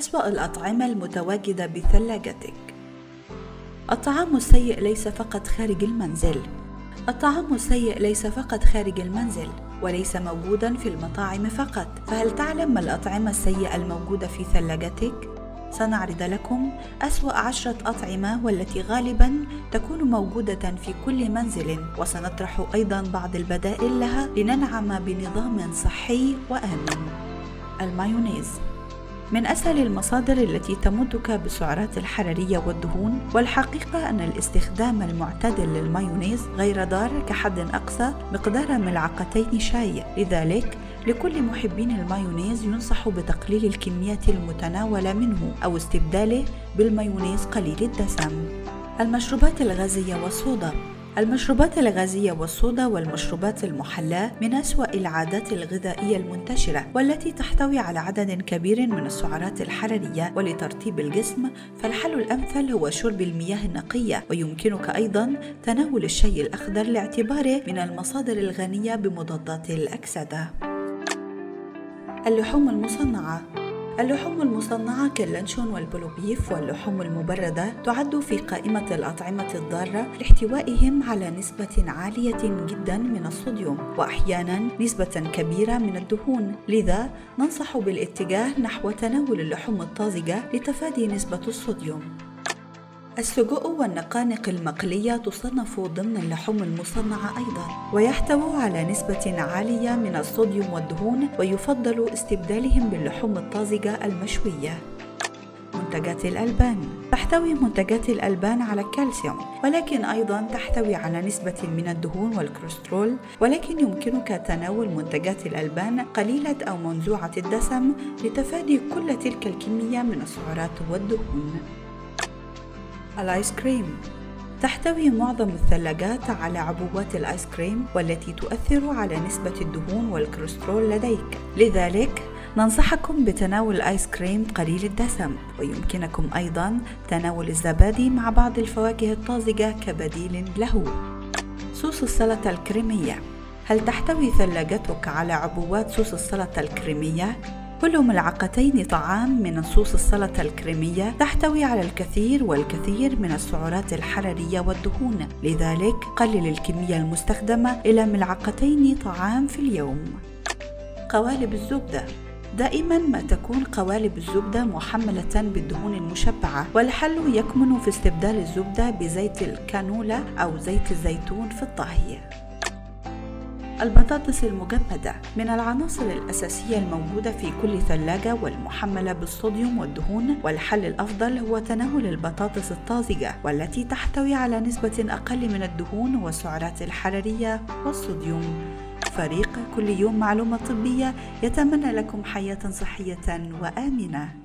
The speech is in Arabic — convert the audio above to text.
أسوأ الأطعمة المتواجدة بثلاجتك. الطعام السيء ليس فقط خارج المنزل. الطعام السيء ليس فقط خارج المنزل وليس موجودا في المطاعم فقط. فهل تعلم ما الأطعمة السيئة الموجودة في ثلاجتك؟ سنعرض لكم أسوأ عشرة أطعمة والتي غالبا تكون موجودة في كل منزل. وسنطرح أيضا بعض البدائل لها لننعم بنظام صحي وآمن. المايونيز. من أسهل المصادر التي تمدك بالسعرات الحرارية والدهون والحقيقة أن الاستخدام المعتدل للمايونيز غير ضار كحد أقصى مقدار ملعقتين شاي. لذلك لكل محبين المايونيز ينصح بتقليل الكميات المتناولة منه أو استبداله بالمايونيز قليل الدسم. المشروبات الغازية والصودا المشروبات الغازية والصودا والمشروبات المحلاة من أسوأ العادات الغذائية المنتشرة والتي تحتوي على عدد كبير من السعرات الحرارية ولترطيب الجسم فالحل الأمثل هو شرب المياه النقية ويمكنك أيضا تناول الشاي الأخضر لاعتباره من المصادر الغنية بمضادات الأكسدة. اللحوم المصنعة اللحوم المصنعة كاللانشون والبلوبيف واللحوم المبردة تعد في قائمة الأطعمة الضارة لاحتوائهم على نسبة عالية جدا من الصوديوم وأحيانا نسبة كبيرة من الدهون. لذا ننصح بالاتجاه نحو تناول اللحوم الطازجة لتفادي نسبة الصوديوم. السجق والنقانق المقلية تصنف ضمن اللحوم المصنعة أيضا ويحتوي على نسبة عالية من الصوديوم والدهون ويفضل استبدالهم باللحوم الطازجة المشوية. منتجات الألبان تحتوي منتجات الألبان على الكالسيوم ولكن أيضا تحتوي على نسبة من الدهون والكوليسترول ولكن يمكنك تناول منتجات الألبان قليلة أو منزوعة الدسم لتفادي كل تلك الكمية من السعرات والدهون. الآيس كريم. تحتوي معظم الثلاجات على عبوات الآيس كريم والتي تؤثر على نسبة الدهون والكوليسترول لديك. لذلك ننصحكم بتناول الآيس كريم قليل الدسم ويمكنكم أيضا تناول الزبادي مع بعض الفواكه الطازجة كبديل له. صوص السلطة الكريمية. هل تحتوي ثلاجتك على عبوات صوص السلطة الكريمية؟ كل ملعقتين طعام من صوص السلطة الكريمية تحتوي على الكثير والكثير من السعرات الحرارية والدهون. لذلك قلل الكمية المستخدمة إلى ملعقتين طعام في اليوم. قوالب الزبدة. دائما ما تكون قوالب الزبدة محملة بالدهون المشبعة والحل يكمن في استبدال الزبدة بزيت الكانولا أو زيت الزيتون في الطهي. البطاطس المجمدة من العناصر الأساسية الموجودة في كل ثلاجة والمحملة بالصوديوم والدهون والحل الأفضل هو تناول البطاطس الطازجة والتي تحتوي على نسبة أقل من الدهون والسعرات الحرارية والصوديوم. فريق كل يوم معلومة طبية يتمنى لكم حياة صحية وآمنة.